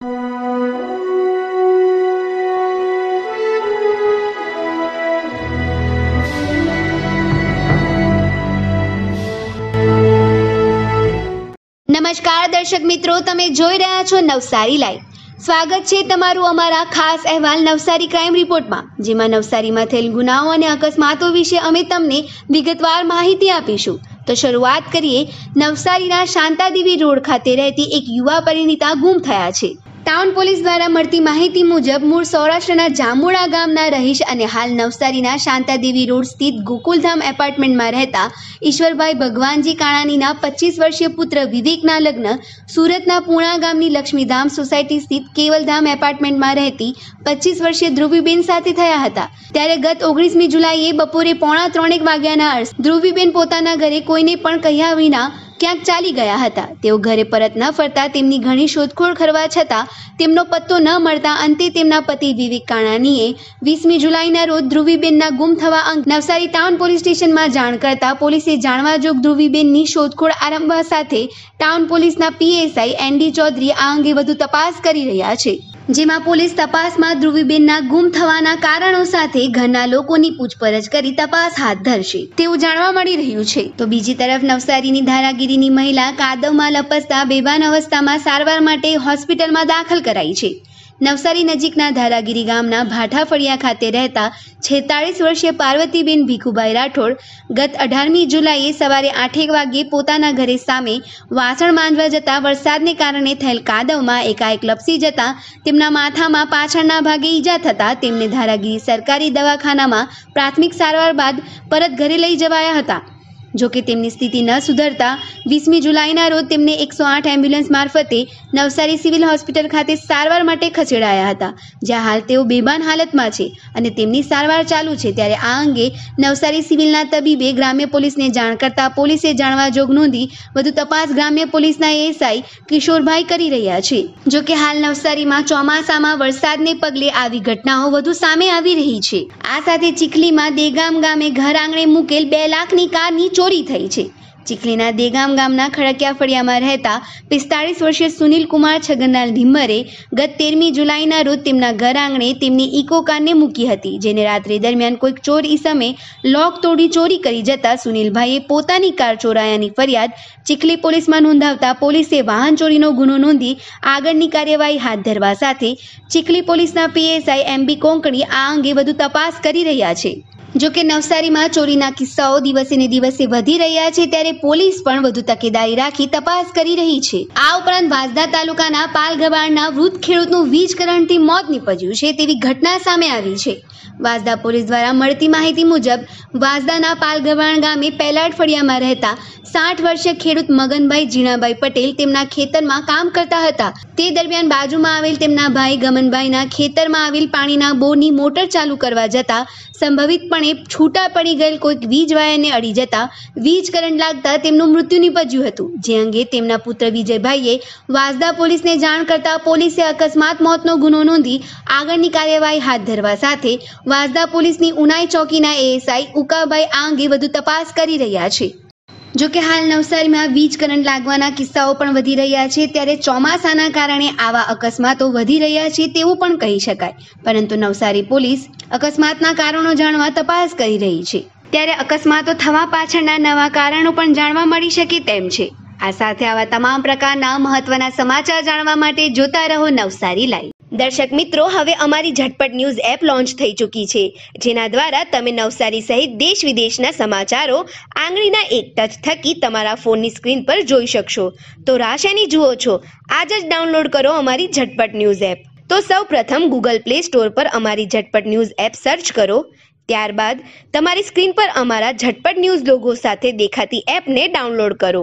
નમસ્કાર દર્શક મિત્રો, તમે જોઈ રહ્યા છો નવસારી લાઈવ સ્વાગત છે તમારું અમારા ખાસ અહેવાલ નવસારી ક્રાઇમ રિપોર્ટમાં જેમાં નવસારીમાં થયેલ ગુનાઓ અને અકસ્માતો વિશે અમે તમને વિગતવાર માહિતી આપીશું. તો શરૂઆત કરીએ, નવસારીના શાંતાદેવી રોડ ખાતે રહેતી એક યુવા પરિણીતા ગુમ થયા છે. ટાઉન પોલીસ દ્વારા મળતી માહિતી મુજબ મૂળ સૌરાષ્ટ્રના જામુડા ગામના રહીશ અને હાલ નવસારીના શાંતાદેવી રોડ સ્થિત ગોકુલધામ એપાર્ટમેન્ટમાં રહેતા ઈશ્વરભાઈ ભગવાનજી કાણાનીના પચીસ વર્ષીય પુત્ર વિવેકના લગ્ન સુરતના પૂણા ગામની લક્ષ્મીધામ સોસાયટી સ્થિત કેવલધામ એપાર્ટમેન્ટમાં રહેતી પચીસ વર્ષીય ધ્રુવીબેન સાથે થયા હતા. ત્યારે ગત ઓગણીસમી જુલાઈએ બપોરે પોણા ત્રણેક વાગ્યાના અર્થ ધ્રુવીબેન પોતાના ઘરે કોઈને પણ કહ્યા વિના ક્યાંક ચાલી ગયા હતા. તેઓ ઘરે પરત ન ફરતા, તેમની ઘણી શોધખોળ કરવા છતાં તેમનો પત્તો ન મળતા અંતે તેમના પતિ વિવેક કાણાનીએ વીસમી જુલાઈના રોજ ધ્રુવીબેનના ગુમ થવા અંગે નવસારી ટાઉન પોલીસ સ્ટેશનમાં જાણ કરતા પોલીસે જાણવા જોગ ધ્રુવીબેનની શોધખોળ આરંભવા સાથે ટાઉન પોલીસના પીએસઆઈ એનડી ચૌધરી આ અંગે વધુ તપાસ કરી રહ્યા છે. જેમાં પોલીસ તપાસમાં ધ્રુવીબેનના ગુમ થવાના કારણો સાથે ઘરના લોકોની પૂછપરછ કરી તપાસ હાથ ધરશે. તેવું જાણવા મળી રહ્યું છે. તો બીજી તરફ નવસારીની ધારાગીરીની મહિલા કાદવમાં લપસતા બેભાન અવસ્થામાં સારવાર માટે હોસ્પિટલમાં દાખલ કરાઈ છે. નવસારી નજીકના ધારાગીરી ગામના ભાઠાફળિયા ખાતે રહેતા છેતાળીસ વર્ષીય પાર્વતીબેન ભીખુભાઈ રાઠોડ ગત અઢારમી જુલાઈએ સવારે આઠેક વાગ્યે પોતાના ઘરે સામે વાસણ માંજવા જતા વરસાદને કારણે થયેલ કાદવમાં એકાએક લપસી જતા તેમના માથામાં પાછળના ભાગે ઈજા થતા તેમને ધારાગીરી સરકારી દવાખાનામાં પ્રાથમિક સારવાર બાદ પરત ઘરે લઈ જવાયા હતા. જોકે તેમની સ્થિતિ ન સુધરતા, વીસમી જુલાઈના રોજ તેમને એકસો આઠ એમ્બ્યુલન્સ મારફતે નવસારી સિવિલ હોસ્પિટલ ખાતે સારવાર માટે ખસેડાયા હતા, જ્યાં હાલ તેઓ બેભાન હાલતમાં છે અને તેમની સારવાર ચાલુ છે ત્યારે આ અંગે નવસારી સિવિલના તબીબે ગ્રામ્ય પોલીસને જાણ કરતા પોલીસે જાણવા જોગ નોંધી વધુ તપાસ ગ્રામ્ય પોલીસના એએસઆઈ કિશોરભાઈ કરી રહ્યા છે. જોકે હાલ નવસારીમાં ચોમાસામાં વરસાદને પગલે આવી ઘટનાઓ વધુ સામે આવી રહી છે. આ સાથે ચીખલીમાં દેગામ ગામે ઘર આંગણે મૂકેલ બે લાખની કારની ચોરી થઈ છે. ચીખલીના દેગામ ગામના ખડકિયા ફળિયામાં રહેતા પિસ્તાળીસ વર્ષીય સુનિલ કુમાર છગનલાલ ઢીમ્મરે ગત તેરમી જુલાઈના રોજ તેમના ઘર આંગણે તેમની ઇકો કારને મૂકી હતી, જેને રાત્રિ દરમિયાન કોઈક ચોર ઈસમે લોક તોડી ચોરી કરી જતા સુનિલભાઈએ પોતાની કાર ચોરાયાની ફરિયાદ ચીખલી પોલીસમાં નોંધાવતા પોલીસે વાહન ચોરીનો ગુનો નોંધી આગળની કાર્યવાહી હાથ ધરવા સાથે ચીખલી પોલીસના પીએસઆઈ એમબી કોંકણી આ અંગે વધુ તપાસ કરી રહ્યા છે. જોકે નવસારીમાં ચોરીના કિસ્સાઓ દિવસે ને દિવસે વધી રહ્યા છે, ત્યારે પોલીસ પણ વધુ તકેદારી રાખી તપાસ કરી રહી છે. આ ઉપરાંત વાંસદા તાલુકાના પાલગવાડના વૃદ્ધ ખેડૂતનું વીજ કરંટથી મોત નીપજ્યું છે તેવી ઘટના સામે આવી છે. વાંસદા પોલીસ દ્વારા મળતી માહિતી મુજબ, વાંસદાના પાલગવાણ ગામે પેલાડ ફળિયામાં રહેતા સાઠ વર્ષીય ખેડૂત મગનભાઈ જીણાભાઈ પટેલ તેમના ખેતરમાં કામ કરતા હતા. તે દરમિયાન બાજુમાં આવેલ તેમના ભાઈ ગમનભાઈના ખેતરમાં આવેલ પાણીના બોરની મોટર ચાલુ કરવા જતા, સંભવિતપણે છૂટા પડી ગયેલ કોઈક વીજ વાયરને અડી જતા, વીજ કરંટ લાગતા તેમનું મૃત્યુ નીપજ્યું હતું. જે અંગે તેમના પુત્ર વિજયભાઈએ વાંસદા પોલીસને જાણ કરતા પોલીસે અકસ્માત મોતનો ગુનો નોંધી આગળની કાર્યવાહી હાથ ધરવા સાથે વાંસદા પોલીસની ઉનાઈ ચોકીના એએસઆઈ ઉકાભાઈ આ અંગે વધુ તપાસ કરી રહ્યા છે. જોકે હાલ નવસારીમાં વીજ કરંટ લાગવાના કિસ્સાઓ પણ વધી રહ્યા છે, ત્યારે ચોમાસાના કારણે આવા અકસ્માતો વધી રહ્યા છે તેવું પણ કહી શકાય. પરંતુ નવસારી પોલીસ અકસ્માતના કારણો જાણવા તપાસ કરી રહી છે. ત્યારે અકસ્માતો થવા પાછળના નવા કારણો પણ જાણવા મળી શકે તેમ છે. આ સાથે આવા તમામ પ્રકારના મહત્વના સમાચાર જાણવા માટે જોતા રહો નવસારી લાઈવ. દર્શક મિત્રો, હવે અમારી ઝટપટ ન્યૂઝ એપ લોન્ચ થઈ ચૂકી છે, જેના દ્વારા તમે નવસારી સહિત દેશ વિદેશના સમાચારો આંગળીના એક ટચ થકી તમારા ફોનની સ્ક્રીન પર જોઈ શકશો. તો રાશેની જુઓ છો, આજ જ ડાઉનલોડ કરો અમારી ઝટપટ ન્યૂઝ એપ. તો સૌ પ્રથમ ગૂગલ પ્લે સ્ટોર પર અમારી ઝટપટ ન્યૂઝ એપ સર્ચ કરો. ત્યારબાદ તમારી સ્ક્રીન પર અમારા ઝટપટ ન્યૂઝ લોગો સાથે દેખાતી એપને ડાઉનલોડ કરો.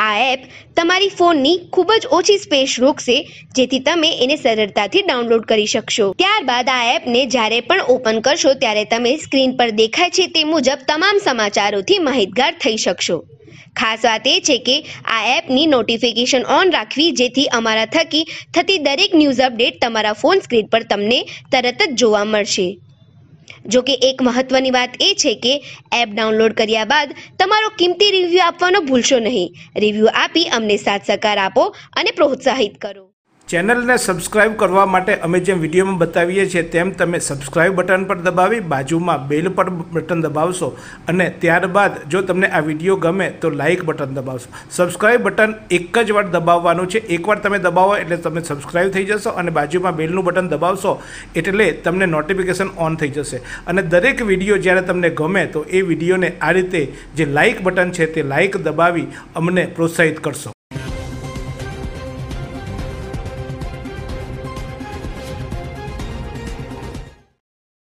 આ એપ તમારી ફોનની ખૂબ જ ઓછી સ્પેસ રોકશે, જેથી તમે એને સરળતાથી ડાઉનલોડ કરી શકશો. ત્યારબાદ આ એપને જ્યારે પણ ઓપન કરશો, ત્યારે તમે સ્ક્રીન પર દેખાય છે તે મુજબ તમામ સમાચારોથી માહિતગાર થઈ શકશો. ખાસ વાત એ છે કે આ એપની નોટિફિકેશન ઓન રાખવી, જેથી અમારા થકી થતી દરેક ન્યૂઝ અપડેટ તમારા ફોન સ્ક્રીન પર તમને તરત જ જોવા મળશે. જો કે એક મહત્વની વાત એ છે કે એપ ડાઉનલોડ કર્યા બાદ તમારો કિંમતી રિવ્યૂ આપવાનો ભૂલશો નહીં. રિવ્યૂ આપી અમને સાથ સહકાર આપો અને પ્રોત્સાહિત કરો. ચેનલને સબસ્ક્રાઇબ કરવા માટે અમે જેમ વિડીયોમાં બતાવીએ છીએ તેમ તમે સબસ્ક્રાઇબ બટન પર દબાવી બાજુમાં બેલ પર બટન દબાવશો અને ત્યારબાદ જો તમને આ વીડિયો ગમે તો લાઇક બટન દબાવશો. સબસ્ક્રાઇબ બટન એક જ વાર દબાવવાનું છે. એકવાર તમે દબાવો એટલે તમે સબસ્ક્રાઇબ થઈ જશો અને બાજુમાં બેલનું બટન દબાવશો એટલે તમને નોટિફિકેશન ઓન થઈ જશે. અને દરેક વીડિયો જ્યારે તમને ગમે તો એ વિડીયોને આ રીતે જે લાઇક બટન છે તે લાઇક દબાવી અમને પ્રોત્સાહિત કરશો.